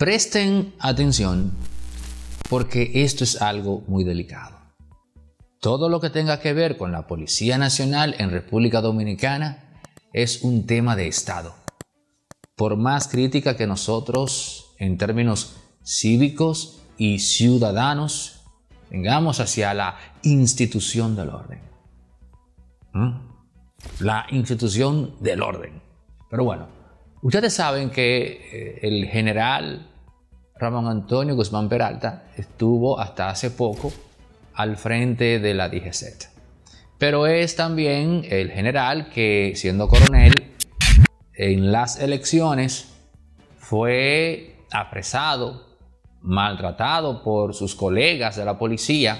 Presten atención porque esto es algo muy delicado. Todo lo que tenga que ver con la Policía Nacional en República Dominicana es un tema de Estado. Por más crítica que nosotros, en términos cívicos y ciudadanos, tengamos hacia la institución del orden. ¿Mm? La institución del orden. Pero bueno, ustedes saben que eh, el general Ramón Antonio Guzmán Peralta estuvo hasta hace poco al frente de la DGZ. Pero es también el general que, siendo coronel, en las elecciones fue apresado, maltratado por sus colegas de la policía,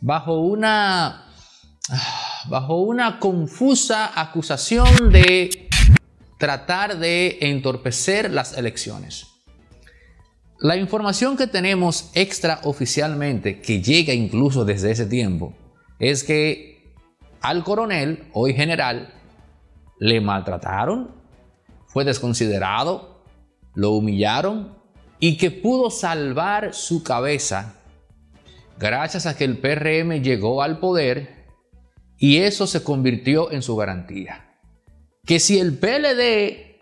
bajo una, bajo una confusa acusación de tratar de entorpecer las elecciones. La información que tenemos extraoficialmente, que llega incluso desde ese tiempo, es que al coronel, hoy general, le maltrataron, fue desconsiderado, lo humillaron y que pudo salvar su cabeza gracias a que el PRM llegó al poder y eso se convirtió en su garantía. Que si el PLD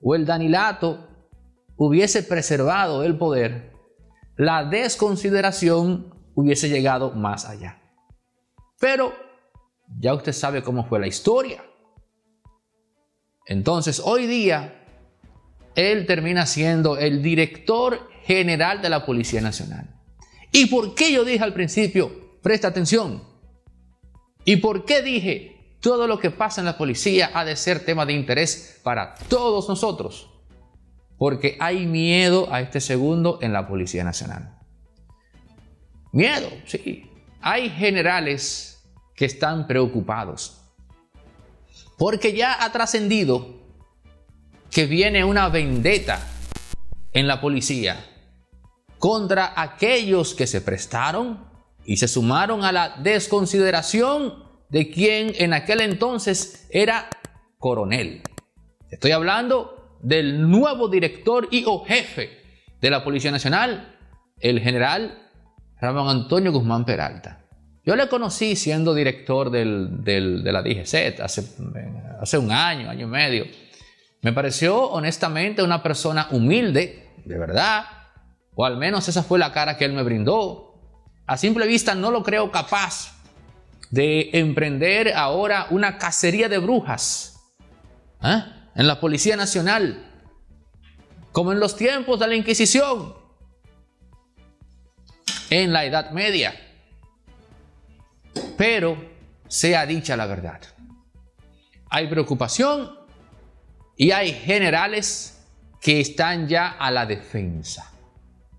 o el Danilato hubiese preservado el poder, la desconsideración hubiese llegado más allá. Pero ya usted sabe cómo fue la historia. Entonces, hoy día, él termina siendo el director general de la Policía Nacional. ¿Y por qué yo dije al principio, presta atención? ¿Y por qué dije, todo lo que pasa en la policía ha de ser tema de interés para todos nosotros? Porque hay miedo a este segundo en la Policía Nacional. Miedo, sí. Hay generales que están preocupados, porque ya ha trascendido que viene una vendetta en la policía contra aquellos que se prestaron y se sumaron a la desconsideración de quien en aquel entonces era coronel. Estoy hablando del nuevo director y o jefe de la Policía Nacional, el general Ramón Antonio Guzmán Peralta. Yo le conocí siendo director de la DGZ hace, hace un año, año y medio. Me pareció honestamente una persona humilde, de verdad, o al menos esa fue la cara que él me brindó. A simple vista no lo creo capaz de emprender ahora una cacería de brujas. ¿eh? En la Policía Nacional, como en los tiempos de la Inquisición, en la Edad Media. Pero sea dicha la verdad. Hay preocupación y hay generales que están ya a la defensa.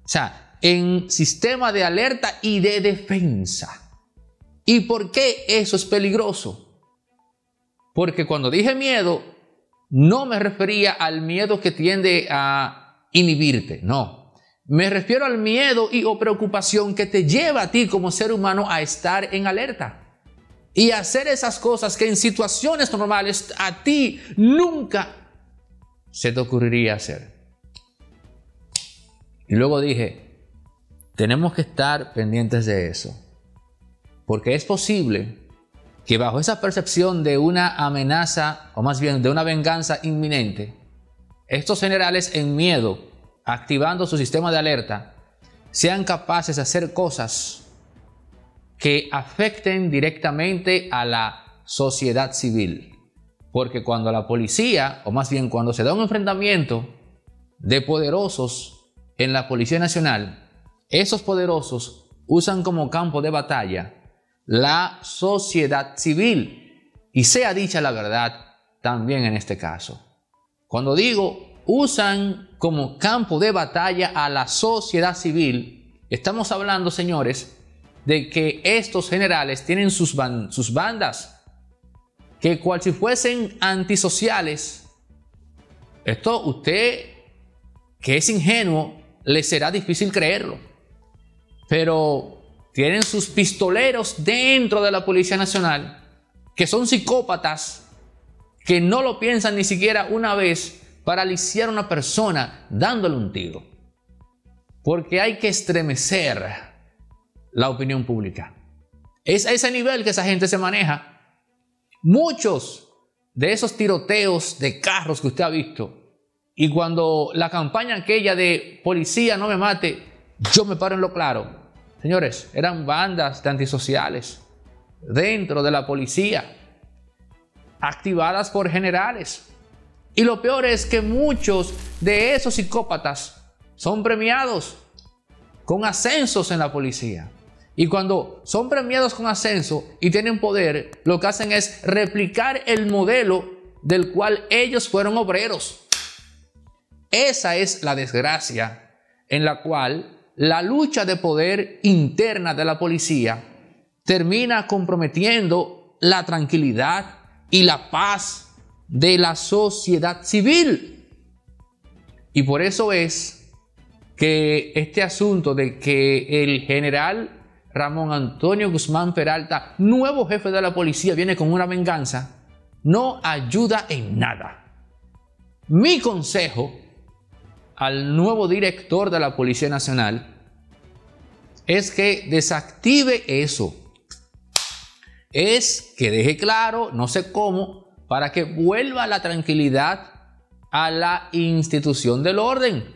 O sea, en sistema de alerta y de defensa. ¿Y por qué eso es peligroso? Porque cuando dije miedo, no me refería al miedo que tiende a inhibirte, no. Me refiero al miedo y o preocupación que te lleva a ti como ser humano a estar en alerta y hacer esas cosas que en situaciones normales a ti nunca se te ocurriría hacer. Y luego dije, tenemos que estar pendientes de eso, porque es posible que bajo esa percepción de una amenaza, o más bien de una venganza inminente, estos generales en miedo, activando su sistema de alerta, sean capaces de hacer cosas que afecten directamente a la sociedad civil. Porque cuando la policía, o más bien cuando se da un enfrentamiento de poderosos en la Policía Nacional, esos poderosos usan como campo de batalla la sociedad civil. Y sea dicha la verdad también en este caso. Cuando digo usan como campo de batalla a la sociedad civil, estamos hablando, señores, de que estos generales tienen sus, bandas, que cual si fuesen antisociales. Esto usted, que es ingenuo, le será difícil creerlo. Pero tienen sus pistoleros dentro de la Policía Nacional, que son psicópatas, que no lo piensan ni siquiera una vez para aliciar a una persona dándole un tiro. porque hay que estremecer la opinión pública. Es a ese nivel que esa gente se maneja. Muchos de esos tiroteos de carros que usted ha visto, y cuando la campaña aquella de policía no me mate, yo me paro en lo claro. Señores, eran bandas de antisociales dentro de la policía, activadas por generales. Y lo peor es que muchos de esos psicópatas son premiados con ascensos en la policía. Y cuando son premiados con ascenso y tienen poder, lo que hacen es replicar el modelo del cual ellos fueron obreros. Esa es la desgracia en la cual la lucha de poder interna de la policía termina comprometiendo la tranquilidad y la paz de la sociedad civil. Y por eso es que este asunto de que el general Ramón Antonio Guzmán Peralta, nuevo jefe de la policía, viene con una venganza, no ayuda en nada. Mi consejo al nuevo director de la Policía Nacional es que desactive eso. Es que deje claro, no sé cómo, para que vuelva la tranquilidad a la institución del orden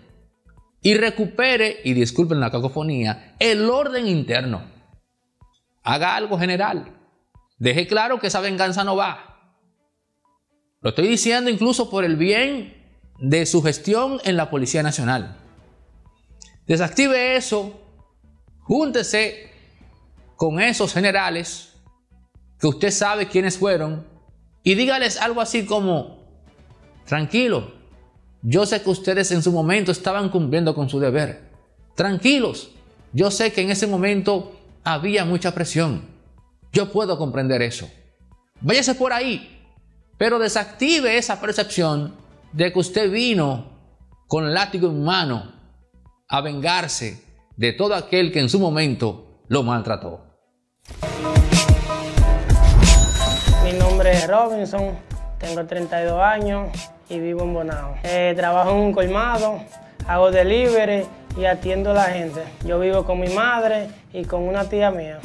y recupere, y disculpen la cacofonía, el orden interno. Haga algo general. Deje claro que esa venganza no va. Lo estoy diciendo incluso por el bien de su gestión en la Policía Nacional. Desactive eso, júntese con esos generales que usted sabe quiénes fueron y dígales algo así como, tranquilo, yo sé que ustedes en su momento estaban cumpliendo con su deber. Tranquilos. Yo sé que en ese momento había mucha presión. Yo puedo comprender eso. Váyase por ahí, pero desactive esa percepción de que usted vino con látigo en mano a vengarse de todo aquel que en su momento lo maltrató. Mi nombre es Robinson, tengo 32 años, y vivo en Bonao. Eh, trabajo en un colmado, hago delivery y atiendo a la gente. Yo vivo con mi madre y con una tía mía.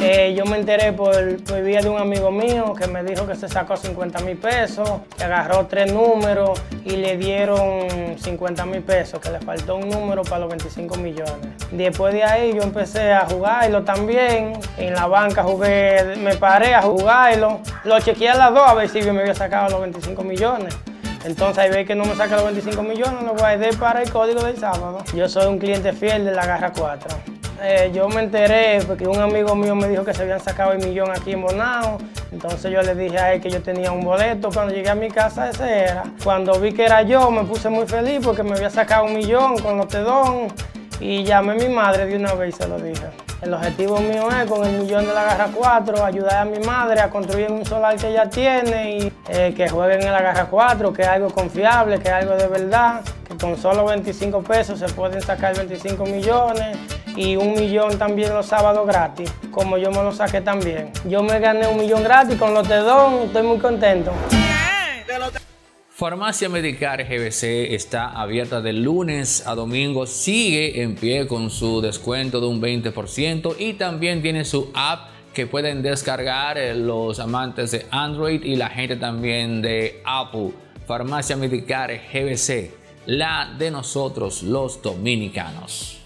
Eh, yo me enteré por, por, vía de un amigo mío que me dijo que se sacó 50 mil pesos, que agarró tres números y le dieron 50 mil pesos, que le faltó un número para los 25 millones. Después de ahí yo empecé a jugarlo también. En la banca jugué, me paré a jugarlo. Lo chequeé a las dos a ver si yo me había sacado los 25 millones. Entonces ahí ve que no me saca los 25 millones, lo dar para el código del sábado. Yo soy un cliente fiel de la Garra 4. Eh, yo me enteré porque un amigo mío me dijo que se habían sacado el millón aquí en Bonao. Entonces yo le dije a él que yo tenía un boleto. Cuando llegué a mi casa, ese era. Cuando vi que era yo, me puse muy feliz porque me había sacado un millón con los tedón. Y llamé a mi madre de una vez y se lo dije. El objetivo mío es, con el millón de la Garra 4, ayudar a mi madre a construir un solar que ella tiene y eh, que jueguen en la Garra 4, que es algo confiable, que es algo de verdad, que con solo 25 pesos se pueden sacar 25 millones y un millón también los sábados gratis, como yo me lo saqué también. Yo me gané un millón gratis con los Tedón, estoy muy contento. Farmacia Medicar GBC está abierta de lunes a domingo, sigue en pie con su descuento de un 20% y también tiene su app que pueden descargar eh, los amantes de Android y la gente también de Apple. Farmacia Medicar GBC, la de nosotros los dominicanos.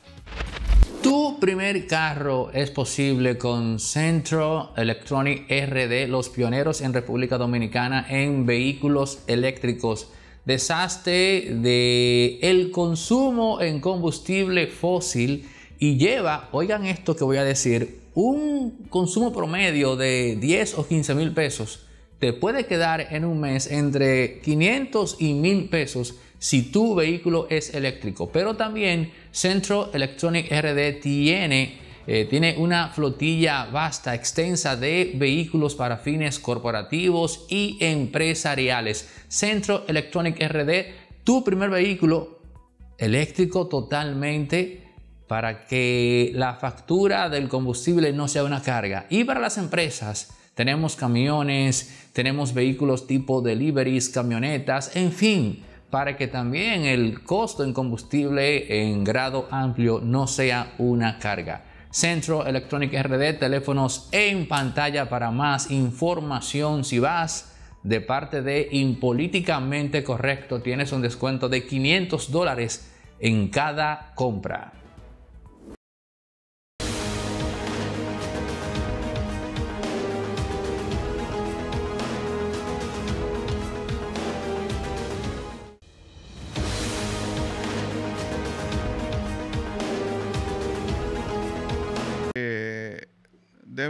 Tu primer carro es posible con Centro Electronic RD, los pioneros en República Dominicana en vehículos eléctricos. Desastre de el consumo en combustible fósil y lleva, oigan esto que voy a decir, un consumo promedio de 10 o 15 mil pesos te puede quedar en un mes entre 500 y 1000 pesos si tu vehículo es eléctrico. Pero también Centro Electronic RD tiene, eh, tiene una flotilla vasta, extensa de vehículos para fines corporativos y empresariales. Centro Electronic RD, tu primer vehículo eléctrico totalmente para que la factura del combustible no sea una carga. Y para las empresas, tenemos camiones, tenemos vehículos tipo deliveries, camionetas, en fin, para que también el costo en combustible en grado amplio no sea una carga. Centro Electronic RD, teléfonos en pantalla para más información. Si vas de parte de Impolíticamente Correcto, tienes un descuento de 500 dólares en cada compra.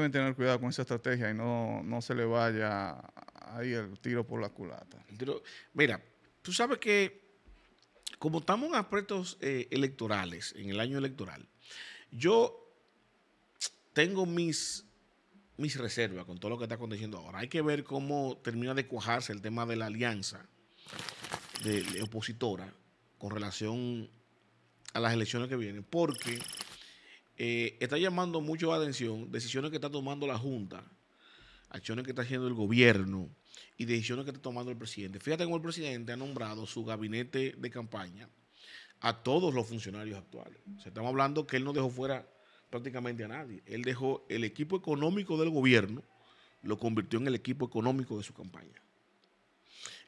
Tener cuidado con esa estrategia y no, se le vaya ahí el tiro por la culata. mira, tú sabes que como estamos en aspectos eh, electorales, en el año electoral, yo tengo mis, mis reservas con todo lo que está aconteciendo ahora. Hay que ver cómo termina de cuajarse el tema de la alianza de opositora con relación a las elecciones que vienen, porque eh, está llamando mucho la atención decisiones que está tomando la Junta, acciones que está haciendo el gobierno y decisiones que está tomando el presidente. Fíjate cómo el presidente ha nombrado su gabinete de campaña a todos los funcionarios actuales. estamos hablando que él no dejó fuera prácticamente a nadie. Él dejó el equipo económico del gobierno, lo convirtió en el equipo económico de su campaña.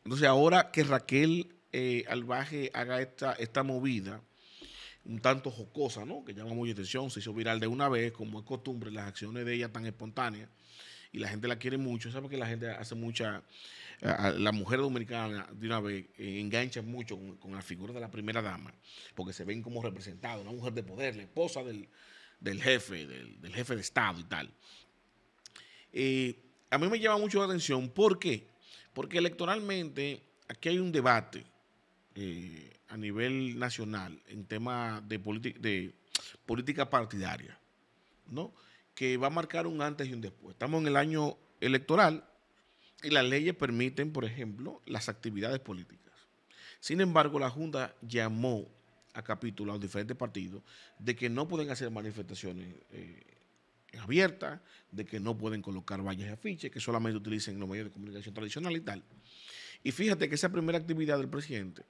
Entonces ahora que Raquel eh, Albaje haga esta, esta movida, un tanto jocosa, ¿no? Que llama mucha atención, se hizo viral de una vez, como es costumbre, las acciones de ella tan espontáneas y la gente la quiere mucho, sabe que la gente hace mucha, la mujer dominicana de una vez eh, engancha mucho con, la figura de la primera dama, porque se ven como representados, una mujer de poder, la esposa del, jefe, del, jefe de Estado y tal. Eh, a mí me llama mucho la atención, ¿por qué? Porque electoralmente aquí hay un debate. Eh, a nivel nacional en tema de, de política partidaria, ¿no? que va a marcar un antes y un después. Estamos en el año electoral y las leyes permiten, por ejemplo, las actividades políticas. Sin embargo, la Junta llamó a capítulo a los diferentes partidos de que no pueden hacer manifestaciones eh, abiertas, de que no pueden colocar vallas y afiches, que solamente utilicen los medios de comunicación tradicional y tal. Y fíjate que esa primera actividad del presidente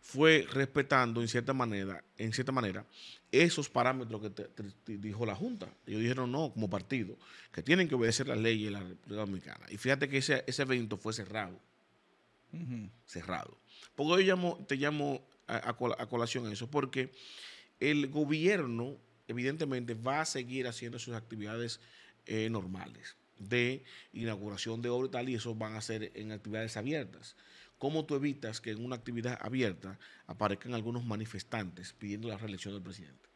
fue respetando en cierta manera, en cierta manera, esos parámetros que te, dijo la Junta. Ellos dijeron no, como partido, que tienen que obedecer las leyes de la República Dominicana. Y fíjate que ese, evento fue cerrado. Cerrado. Porque yo llamo, te llamo a, colación a eso, porque el gobierno, evidentemente, va a seguir haciendo sus actividades eh, normales de inauguración de obra y tal, y eso van a ser en actividades abiertas. ¿Cómo tú evitas que en una actividad abierta aparezcan algunos manifestantes pidiendo la reelección del presidente?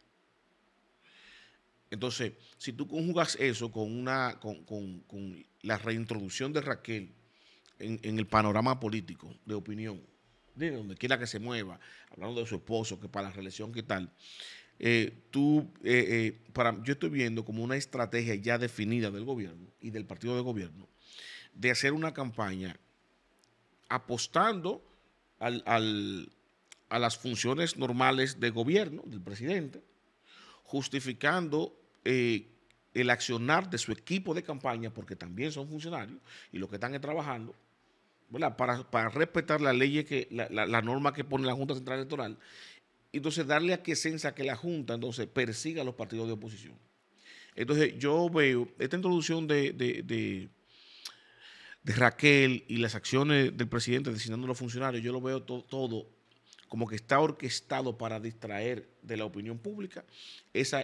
Entonces, si tú conjugas eso con, una, con, la reintroducción de Raquel en, el panorama político de opinión, de donde quiera que se mueva, hablando de su esposo, que para la reelección, ¿qué tal? Eh, tú, eh, eh, para, yo estoy viendo como una estrategia ya definida del gobierno y del partido de gobierno de hacer una campaña apostando a las funciones normales de gobierno del presidente, justificando eh, el accionar de su equipo de campaña, porque también son funcionarios y los que están trabajando, Para, para, respetar la ley, que, la, norma que pone la Junta Central Electoral, entonces darle a que la Junta entonces persiga a los partidos de oposición. Entonces yo veo esta introducción de, de, Raquel y las acciones del presidente designando a los funcionarios, yo lo veo todo como que está orquestado para distraer de la opinión pública. Esa,